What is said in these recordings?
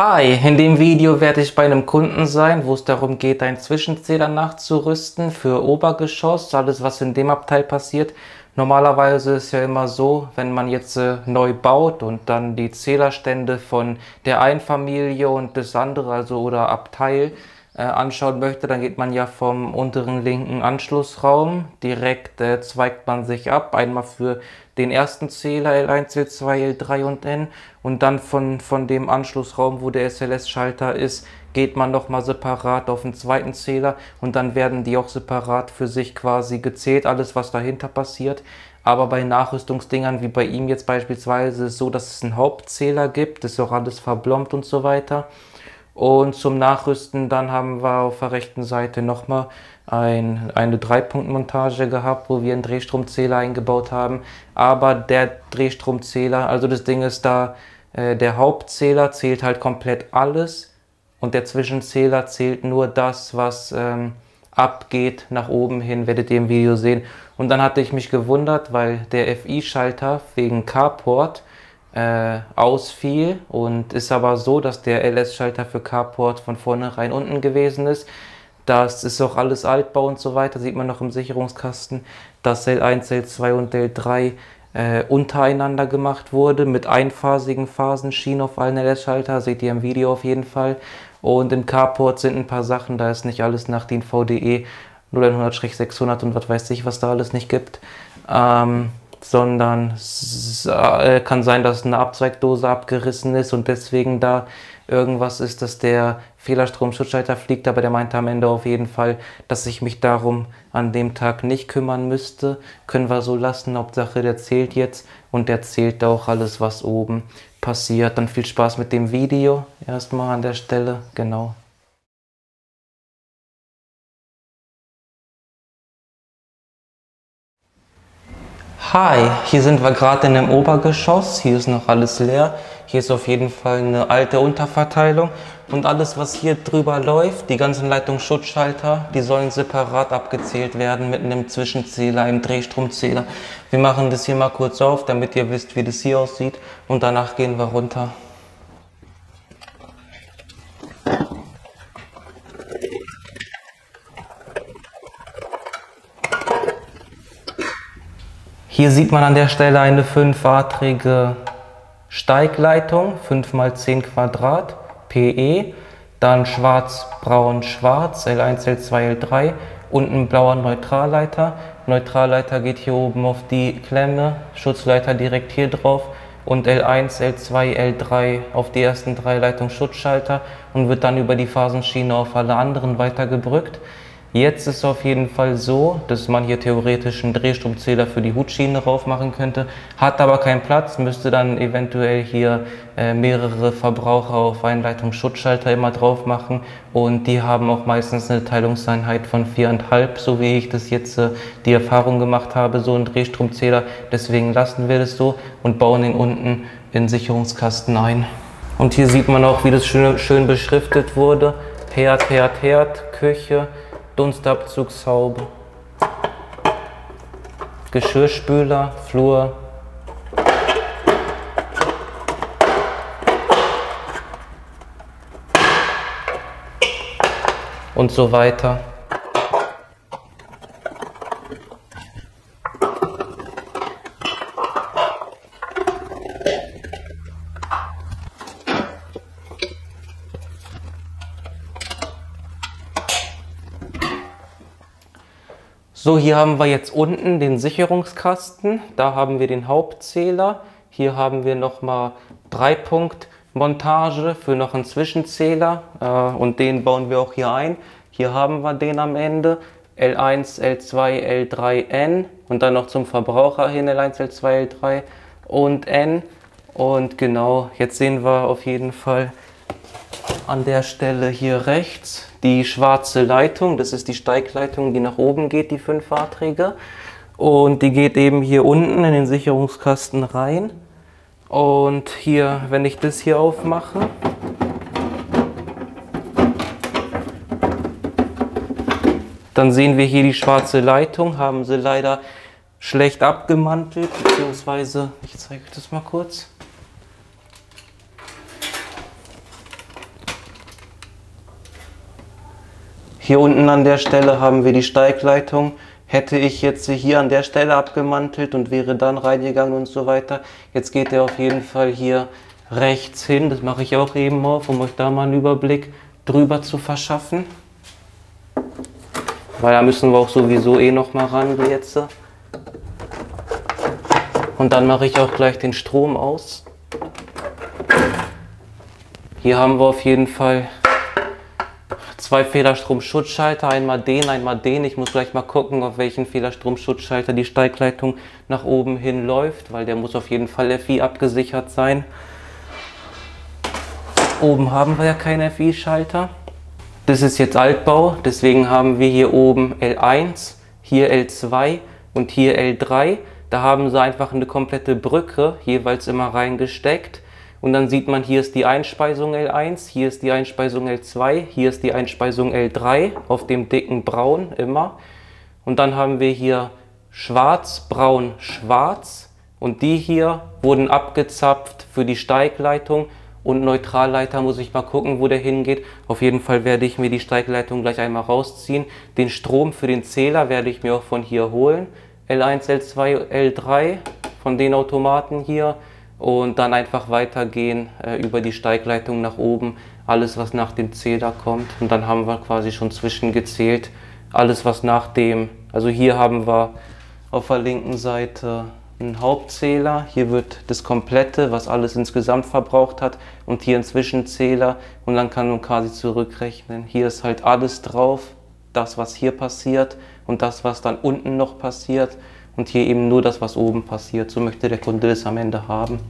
Hi, in dem Video werde ich bei einem Kunden sein, wo es darum geht, einen Zwischenzähler nachzurüsten für Obergeschoss, alles was in dem Abteil passiert. Normalerweise ist ja immer so, wenn man jetzt äh, neu baut und dann die Zählerstände von der Einfamilie und das andere, also oder Abteil, anschauen möchte, dann geht man ja vom unteren linken Anschlussraum. Direkt äh, zweigt man sich ab. Einmal für den ersten Zähler L1, L2, L3 und N. Und dann von, von dem Anschlussraum, wo der SLS-Schalter ist, geht man nochmal separat auf den zweiten Zähler und dann werden die auch separat für sich quasi gezählt, alles was dahinter passiert. Aber bei Nachrüstungsdingern wie bei ihm jetzt beispielsweise ist es so, dass es einen Hauptzähler gibt, ist auch alles verblombt und so weiter. Und zum Nachrüsten dann haben wir auf der rechten Seite nochmal ein, eine Dreipunktmontage gehabt, wo wir einen Drehstromzähler eingebaut haben. Aber der Drehstromzähler, also das Ding ist da, äh, der Hauptzähler zählt halt komplett alles und der Zwischenzähler zählt nur das, was ähm, abgeht nach oben hin, werdet ihr im Video sehen. Und dann hatte ich mich gewundert, weil der FI-Schalter wegen Carport äh, ausfiel und ist aber so, dass der LS-Schalter für Carport von vornherein unten gewesen ist. Das ist auch alles Altbau und so weiter, sieht man noch im Sicherungskasten, dass L1, L2 und L3 äh, untereinander gemacht wurde mit einfasigen Phasenschienen auf allen LS-Schalter, seht ihr im Video auf jeden Fall. Und im Carport sind ein paar Sachen, da ist nicht alles nach DIN VDE 0100-600 und was weiß ich, was da alles nicht gibt. Ähm, sondern es äh, kann sein, dass eine Abzweigdose abgerissen ist und deswegen da irgendwas ist, dass der Fehlerstromschutzschalter fliegt, aber der meinte am Ende auf jeden Fall, dass ich mich darum an dem Tag nicht kümmern müsste. Können wir so lassen, Hauptsache der zählt jetzt und der zählt auch alles, was oben passiert. Dann viel Spaß mit dem Video erstmal an der Stelle, genau. Hi, hier sind wir gerade in einem Obergeschoss. Hier ist noch alles leer. Hier ist auf jeden Fall eine alte Unterverteilung. Und alles, was hier drüber läuft, die ganzen Leitungsschutzschalter, die sollen separat abgezählt werden mit einem Zwischenzähler, einem Drehstromzähler. Wir machen das hier mal kurz auf, damit ihr wisst, wie das hier aussieht. Und danach gehen wir runter. Hier sieht man an der Stelle eine fünfadrige Steigleitung, 5 x 10 Quadrat, PE, dann schwarz, braun, schwarz, L1, L2, L3 und ein blauer Neutralleiter. Neutralleiter geht hier oben auf die Klemme, Schutzleiter direkt hier drauf und L1, L2, L3 auf die ersten drei Leitungsschutzschalter und wird dann über die Phasenschiene auf alle anderen weitergebrückt. Jetzt ist es auf jeden Fall so, dass man hier theoretisch einen Drehstromzähler für die Hutschiene drauf machen könnte, hat aber keinen Platz, müsste dann eventuell hier äh, mehrere Verbraucher auf Einleitungsschutzschalter immer drauf machen und die haben auch meistens eine Teilungseinheit von 4,5, so wie ich das jetzt äh, die Erfahrung gemacht habe, so ein Drehstromzähler. Deswegen lassen wir das so und bauen ihn unten in Sicherungskasten ein. Und hier sieht man auch, wie das schön beschriftet wurde. Herd, Herd, Herd, Küche, Dunstabzugshaube, Geschirrspüler, Flur, und so weiter. So, hier haben wir jetzt unten den Sicherungskasten. Da haben wir den Hauptzähler. Hier haben wir nochmal Dreipunktmontage für noch einen Zwischenzähler. Äh, und den bauen wir auch hier ein. Hier haben wir den am Ende. L1, L2, L3, N. Und dann noch zum Verbraucher hin L1, L2, L3 und N. Und genau, jetzt sehen wir auf jeden Fall an der Stelle hier rechts die schwarze Leitung. Das ist die Steigleitung, die nach oben geht, die fünfadrige. Und die geht eben hier unten in den Sicherungskasten rein. Und hier, wenn ich das hier aufmache, dann sehen wir hier die schwarze Leitung, haben sie leider schlecht abgemantelt, beziehungsweise, ich zeige das mal kurz. Hier unten an der Stelle haben wir die Steigleitung. Hätte ich jetzt hier an der Stelle abgemantelt und wäre dann reingegangen und so weiter. Jetzt geht er auf jeden Fall hier rechts hin. Das mache ich auch eben auf, um euch da mal einen Überblick drüber zu verschaffen. Weil da müssen wir auch sowieso eh noch mal ran jetzt. Und dann mache ich auch gleich den Strom aus. Hier haben wir auf jeden Fall zwei Fehlerstrom-Schutzschalter, einmal den, einmal den. Ich muss gleich mal gucken, auf welchen Fehlerstrom-Schutzschalter die Steigleitung nach oben hin läuft, weil der muss auf jeden Fall FI abgesichert sein. Oben haben wir ja keinen FI-Schalter. Das ist jetzt Altbau, deswegen haben wir hier oben L1, hier L2 und hier L3. Da haben sie einfach eine komplette Brücke jeweils immer reingesteckt. Und dann sieht man, hier ist die Einspeisung L1, hier ist die Einspeisung L2, hier ist die Einspeisung L3 auf dem dicken Braun immer. Und dann haben wir hier schwarz, braun, schwarz. Und die hier wurden abgezapft für die Steigleitung. Und Neutralleiter muss ich mal gucken, wo der hingeht. Auf jeden Fall werde ich mir die Steigleitung gleich einmal rausziehen. Den Strom für den Zähler werde ich mir auch von hier holen. L1, L2, L3 von den Automaten hier und dann einfach weitergehen äh, über die Steigleitung nach oben, alles was nach dem Zähler kommt. Und dann haben wir quasi schon zwischengezählt, alles was nach dem, also hier haben wir auf der linken Seite einen Hauptzähler, hier wird das komplette, was alles insgesamt verbraucht hat und hier ein Zwischenzähler. Und dann kann man quasi zurückrechnen. Hier ist halt alles drauf, das was hier passiert und das was dann unten noch passiert und hier eben nur das, was oben passiert. So möchte der Kunde das am Ende haben.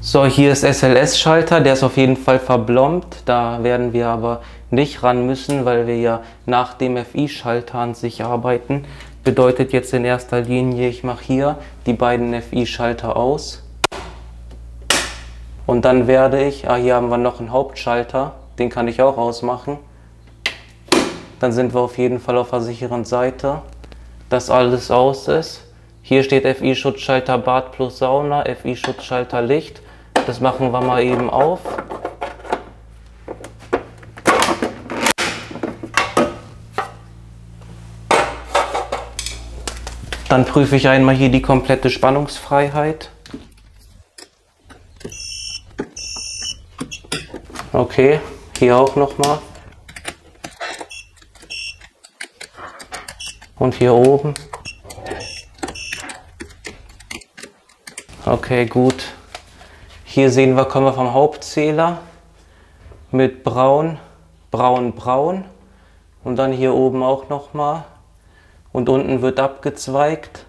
So, hier ist SLS-Schalter, der ist auf jeden Fall verblombt. Da werden wir aber nicht ran müssen, weil wir ja nach dem FI-Schalter an sich arbeiten. Bedeutet jetzt in erster Linie, ich mache hier die beiden FI-Schalter aus. Und dann werde ich, ah hier haben wir noch einen Hauptschalter, den kann ich auch ausmachen. Dann sind wir auf jeden Fall auf der sicheren Seite dass alles aus ist. Hier steht FI-Schutzschalter Bad plus Sauna, FI-Schutzschalter Licht. Das machen wir mal eben auf. Dann prüfe ich einmal hier die komplette Spannungsfreiheit. Okay, hier auch nochmal. Und hier oben. Okay, gut. Hier sehen wir, kommen wir vom Hauptzähler mit braun, braun, braun. Und dann hier oben auch nochmal. Und unten wird abgezweigt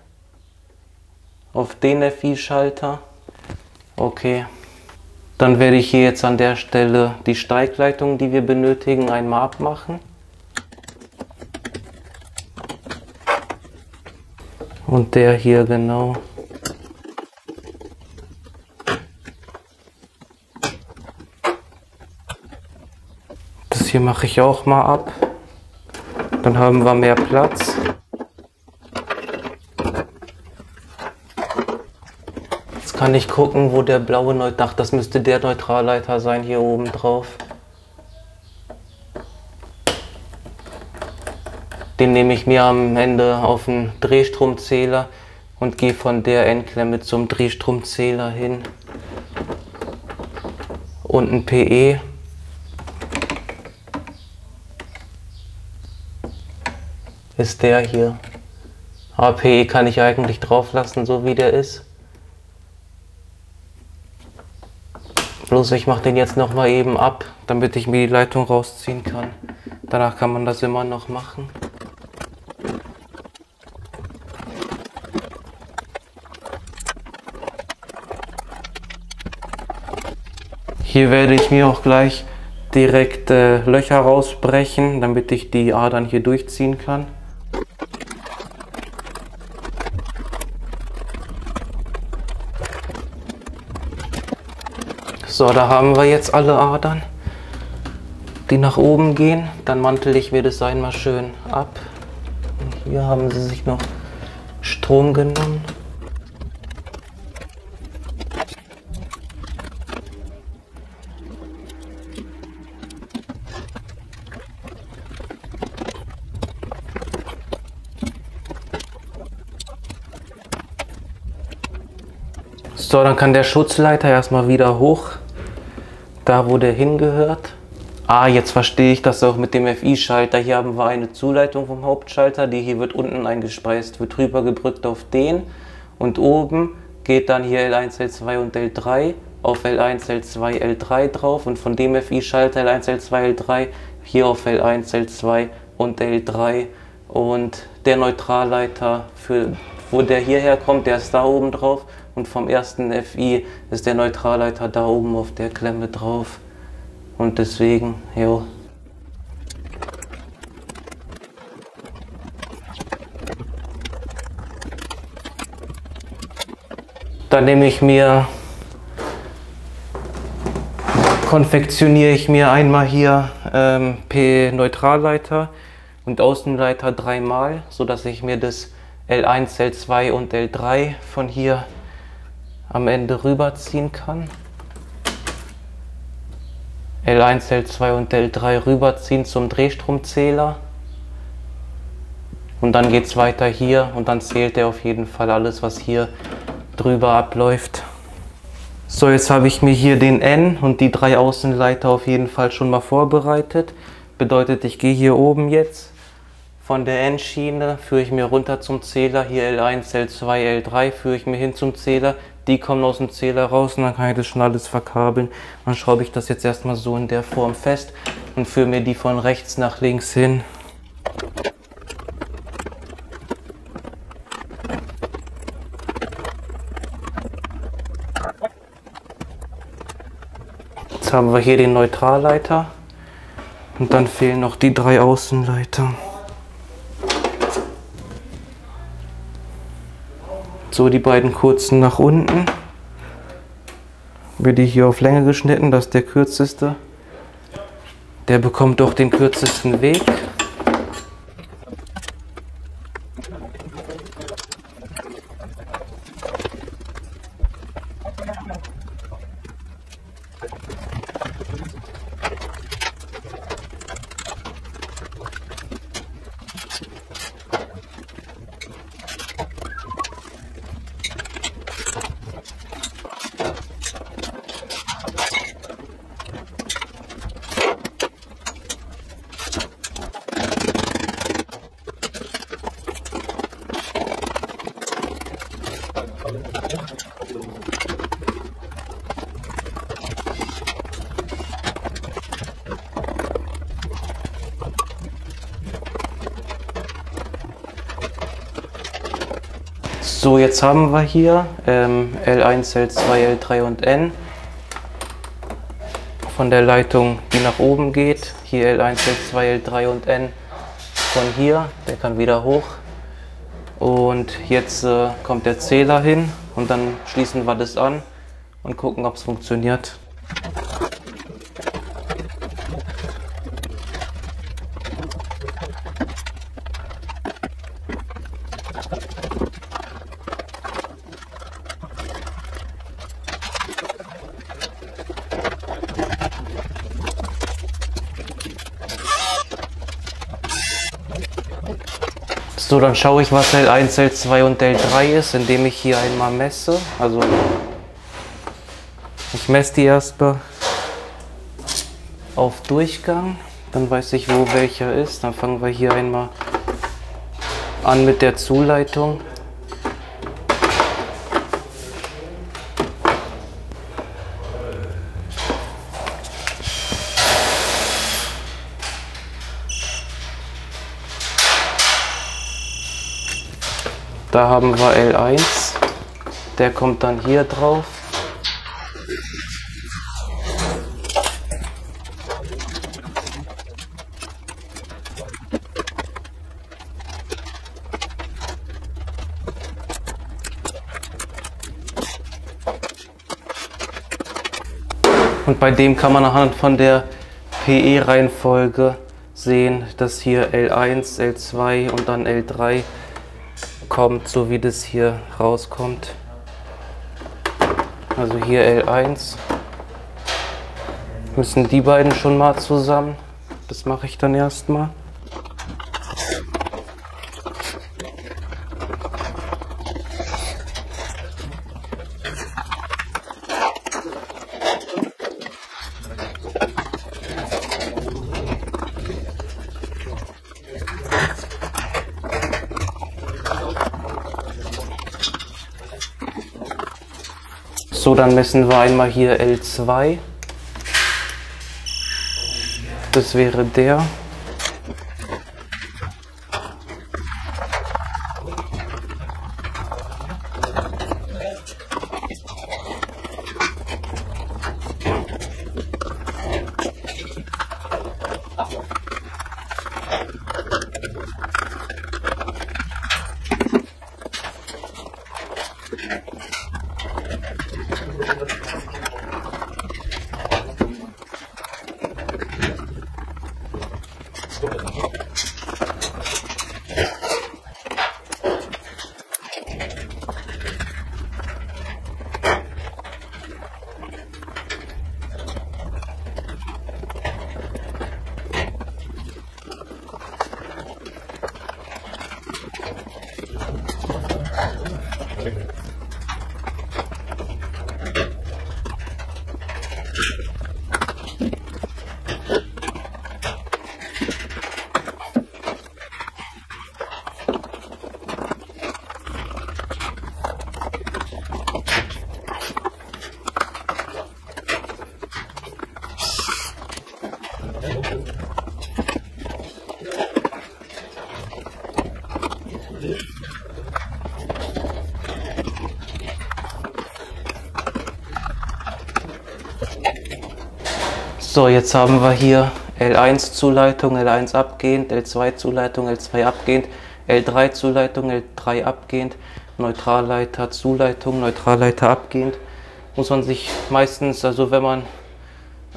auf den FI-Schalter. Okay. Dann werde ich hier jetzt an der Stelle die Steigleitung, die wir benötigen, einmal abmachen. Und der hier genau. Das hier mache ich auch mal ab. Dann haben wir mehr Platz. Jetzt kann ich gucken, wo der blaue Neutral... das müsste der Neutralleiter sein hier oben drauf. Den nehme ich mir am Ende auf den Drehstromzähler und gehe von der Endklemme zum Drehstromzähler hin. Und ein PE. Ist der hier. Aber PE kann ich eigentlich drauf lassen, so wie der ist. Bloß ich mache den jetzt noch mal eben ab, damit ich mir die Leitung rausziehen kann. Danach kann man das immer noch machen. Hier werde ich mir auch gleich direkt äh, Löcher rausbrechen, damit ich die Adern hier durchziehen kann. So, da haben wir jetzt alle Adern, die nach oben gehen. Dann mantel ich mir das einmal schön ab. Und hier haben sie sich noch Strom genommen. So, dann kann der Schutzleiter erstmal wieder hoch, da wo der hingehört. Ah, jetzt verstehe ich das auch mit dem FI-Schalter. Hier haben wir eine Zuleitung vom Hauptschalter, die hier wird unten eingespeist, wird rübergedrückt auf den und oben geht dann hier L1, L2 und L3 auf L1, L2, L3 drauf und von dem FI-Schalter L1, L2, L3 hier auf L1, L2 und L3 und der Neutralleiter, für, wo der hierher kommt, der ist da oben drauf und vom ersten FI ist der Neutralleiter da oben auf der Klemme drauf. Und deswegen, jo. Dann nehme ich mir, konfektioniere ich mir einmal hier ähm, P-Neutralleiter und Außenleiter dreimal, sodass ich mir das L1, L2 und L3 von hier am Ende rüberziehen kann. L1, L2 und L3 rüberziehen zum Drehstromzähler. Und dann geht es weiter hier und dann zählt er auf jeden Fall alles, was hier drüber abläuft. So, jetzt habe ich mir hier den N und die drei Außenleiter auf jeden Fall schon mal vorbereitet. Bedeutet, ich gehe hier oben jetzt von der N-Schiene, führe ich mir runter zum Zähler, hier L1, L2, L3 führe ich mir hin zum Zähler, die kommen aus dem Zähler raus und dann kann ich das schon alles verkabeln. Dann schraube ich das jetzt erstmal so in der Form fest und führe mir die von rechts nach links hin. Jetzt haben wir hier den Neutralleiter und dann fehlen noch die drei Außenleiter. So die beiden kurzen nach unten. Wird die hier auf Länge geschnitten, das ist der kürzeste. Der bekommt doch den kürzesten Weg. So, jetzt haben wir hier ähm, L1, L2, L3 und N von der Leitung, die nach oben geht. Hier L1, L2, L3 und N von hier, der kann wieder hoch. Und jetzt äh, kommt der Zähler hin und dann schließen wir das an und gucken, ob es funktioniert. So, dann schaue ich, was L1, L2 und L3 ist, indem ich hier einmal messe. Also ich messe die erstmal auf Durchgang, dann weiß ich, wo welcher ist. Dann fangen wir hier einmal an mit der Zuleitung. Da haben wir L1, der kommt dann hier drauf. Und bei dem kann man anhand von der PE-Reihenfolge sehen, dass hier L1, L2 und dann L3 kommt, so wie das hier rauskommt. Also hier L1 müssen die beiden schon mal zusammen. Das mache ich dann erstmal. So, dann messen wir einmal hier L2. Das wäre der. So, jetzt haben wir hier L1 Zuleitung, L1 abgehend, L2 Zuleitung, L2 abgehend, L3 Zuleitung, L3 abgehend, Neutralleiter Zuleitung, Neutralleiter abgehend. Muss man sich meistens, also wenn man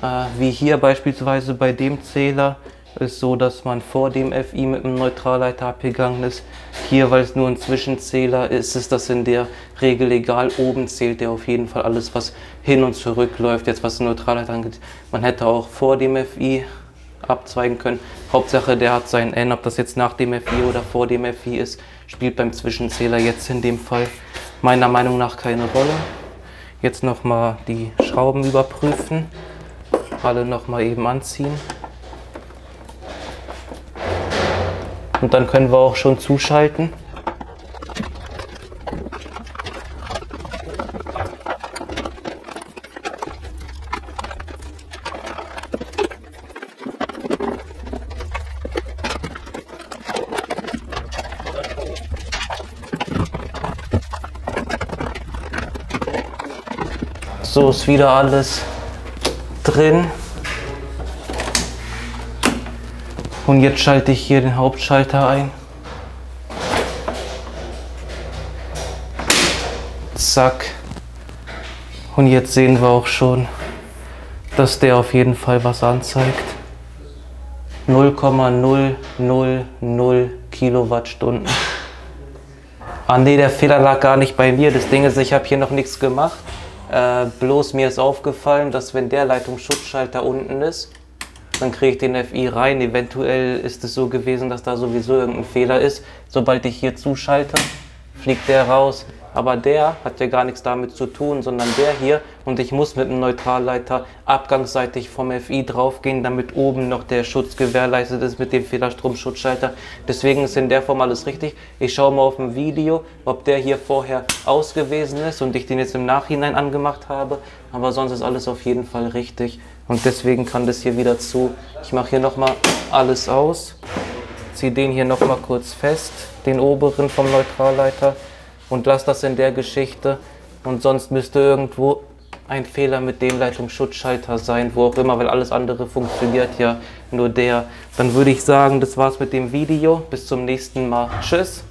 äh, wie hier beispielsweise bei dem Zähler, ist so, dass man vor dem FI mit dem Neutralleiter abgegangen ist. Hier, weil es nur ein Zwischenzähler ist, ist das in der Regel egal. Oben zählt der auf jeden Fall alles, was hin und zurück läuft, jetzt was den Neutralleiter angeht. Man hätte auch vor dem FI abzweigen können. Hauptsache, der hat sein N, ob das jetzt nach dem FI oder vor dem FI ist, spielt beim Zwischenzähler jetzt in dem Fall meiner Meinung nach keine Rolle. Jetzt nochmal die Schrauben überprüfen, alle nochmal eben anziehen. Und dann können wir auch schon zuschalten. So ist wieder alles drin. Und jetzt schalte ich hier den Hauptschalter ein. Zack. Und jetzt sehen wir auch schon, dass der auf jeden Fall was anzeigt. 0,000 Kilowattstunden. Ah ne, der Fehler lag gar nicht bei mir. Das Ding ist, ich habe hier noch nichts gemacht. Äh, bloß mir ist aufgefallen, dass wenn der Leitungsschutzschalter unten ist, dann kriege ich den FI rein. Eventuell ist es so gewesen, dass da sowieso irgendein Fehler ist. Sobald ich hier zuschalte, fliegt der raus. Aber der hat ja gar nichts damit zu tun, sondern der hier und ich muss mit dem Neutralleiter abgangsseitig vom FI draufgehen, damit oben noch der Schutz gewährleistet ist mit dem Fehlerstromschutzschalter. Deswegen ist in der Form alles richtig. Ich schaue mal auf dem Video, ob der hier vorher aus gewesen ist und ich den jetzt im Nachhinein angemacht habe. Aber sonst ist alles auf jeden Fall richtig und deswegen kann das hier wieder zu. Ich mache hier nochmal alles aus, ziehe den hier nochmal kurz fest, den oberen vom Neutralleiter und lasse das in der Geschichte und sonst müsste irgendwo ein Fehler mit dem Leitungsschutzschalter sein, wo auch immer, weil alles andere funktioniert ja nur der. Dann würde ich sagen, das war's mit dem Video. Bis zum nächsten Mal. Tschüss.